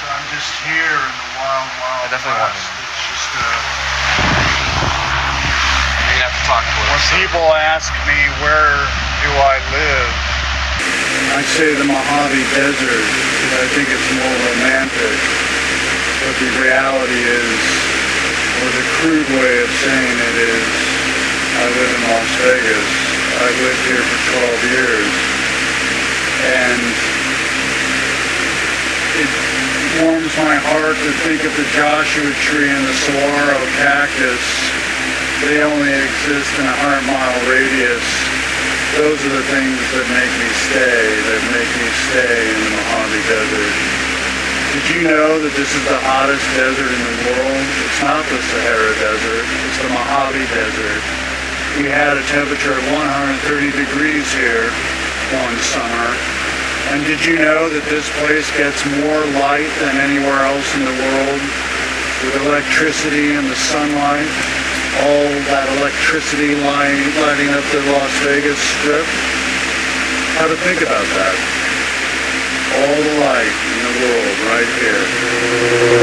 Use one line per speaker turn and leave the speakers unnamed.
So I'm just here in the wild, wild
I definitely want
west.
him.
It's just uh,
You're gonna have to talk
when
close.
people ask me where do I live, I say the Mojave Desert because I think it's more romantic. But the reality is, or the crude way of saying it is, I live in Las Vegas. I've lived here for 12 years. And it warms my heart to think of the Joshua tree and the saguaro cactus. They only exist in a hundred mile radius. Those are the things that make me stay, that make me stay in the Mojave Desert. Did you know that this is the hottest desert in the world? It's not the Sahara Desert, it's the Mojave Desert. We had a temperature of 130 degrees here one summer. And did you know that this place gets more light than anywhere else in the world? With electricity and the sunlight, all that electricity lighting, lighting up the Las Vegas Strip. How to think about that? All the light in the world right here.